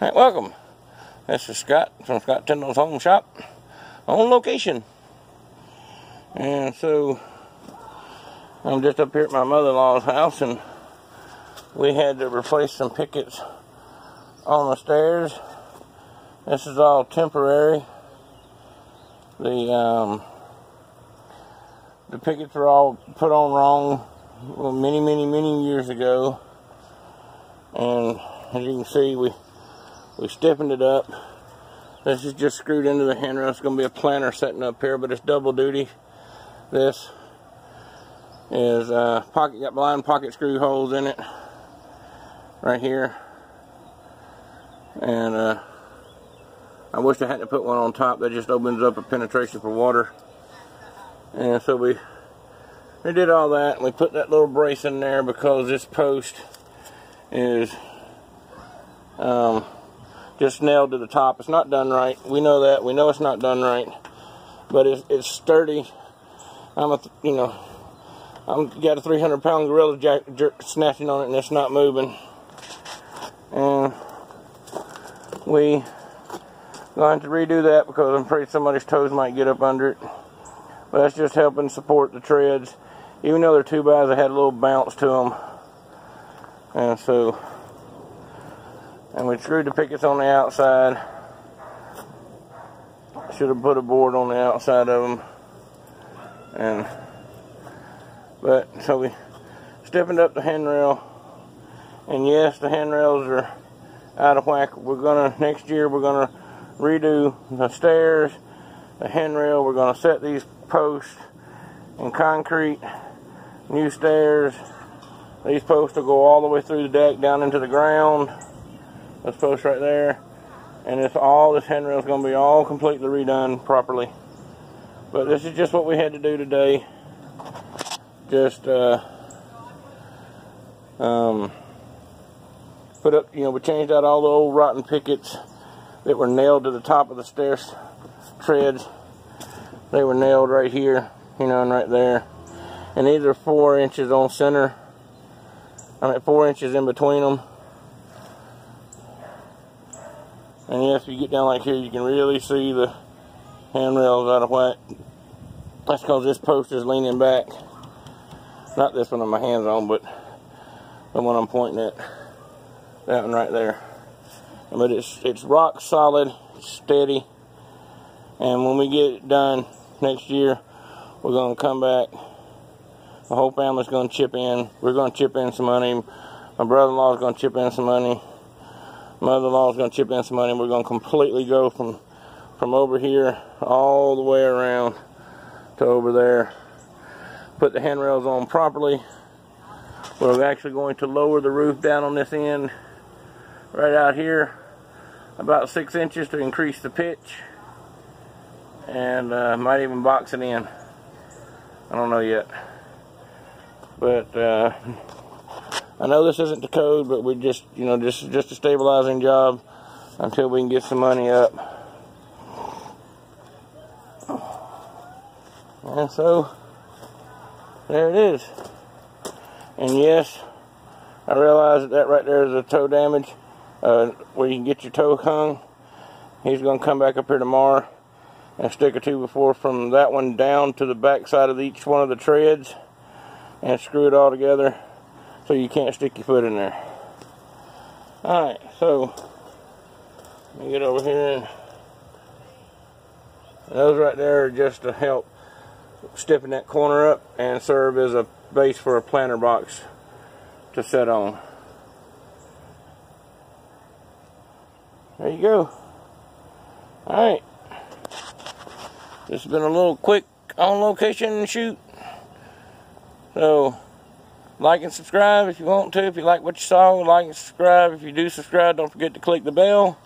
Hey, welcome. This is Scott from Scott and Tera's Home Shop on location. And so I'm just up here at my mother-in-law's house and we had to replace some pickets on the stairs. This is all temporary. The um, the pickets were all put on wrong many, many, many years ago. And as you can see, we we stiffened it up. This is just screwed into the handrail. It's going to be a planter setting up here, but it's double duty. This is uh, pocket got blind pocket screw holes in it right here. And uh, I wish I hadn't put one on top. That just opens up a penetration for water. And so we we did all that. And we put that little brace in there because this post is um, just nailed to the top. It's not done right. We know that. We know it's not done right. But it's, it's sturdy. I'm a, you know, I've got a 300 pound gorilla jack jerk, snatching on it and it's not moving. And we going to redo that because I'm afraid somebody's toes might get up under it. But that's just helping support the treads. Even though they're two bys, they had a little bounce to them. And so and we screwed the pickets on the outside. Should have put a board on the outside of them. And but so we stiffened up the handrail. And yes, the handrails are out of whack. We're gonna next year we're gonna redo the stairs, the handrail. We're gonna set these posts in concrete, new stairs. These posts will go all the way through the deck down into the ground. This post right there. And it's all, this handrail is going to be all completely redone properly. But this is just what we had to do today. Just, uh, um, put up, you know, we changed out all the old rotten pickets that were nailed to the top of the stairs treads. They were nailed right here, you know, and right there. And these are four inches on center. I mean, four inches in between them. And if you get down like here, you can really see the handrails out of whack. That's because this post is leaning back. Not this one on my hands on, but the one I'm pointing at. That one right there. But it's it's rock solid, steady. And when we get it done next year, we're going to come back. The whole family's going to chip in. We're going to chip in some money. My brother-in-law's going to chip in some money mother-in-law is going to chip in some money. We're going to completely go from from over here all the way around to over there. Put the handrails on properly. We're actually going to lower the roof down on this end right out here about six inches to increase the pitch and uh, might even box it in. I don't know yet. But uh, I know this isn't the code, but we just, you know, just just a stabilizing job until we can get some money up. And so, there it is. And yes, I realize that, that right there is a toe damage, uh, where you can get your toe hung. He's going to come back up here tomorrow and stick a two by four from that one down to the back side of each one of the treads and screw it all together so you can't stick your foot in there. Alright, so let me get over here and those right there are just to help stiffen that corner up and serve as a base for a planter box to set on. There you go. Alright. This has been a little quick on location shoot. So like and subscribe if you want to. If you like what you saw, like and subscribe. If you do subscribe, don't forget to click the bell.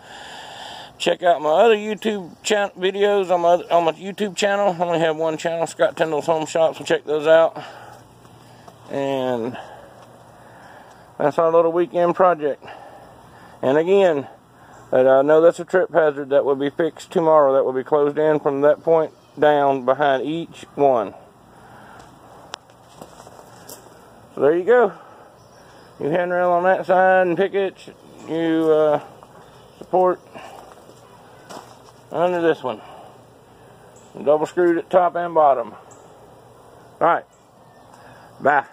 Check out my other YouTube videos on my other, on my YouTube channel. I only have one channel, Scott and Tera's Home Shop, so check those out. And that's our little weekend project. And again, I know that's a trip hazard that will be fixed tomorrow. That will be closed in from that point down behind each one. So there you go. New handrail on that side and pickets. New uh, support under this one. And double screwed at top and bottom. All right. Bye.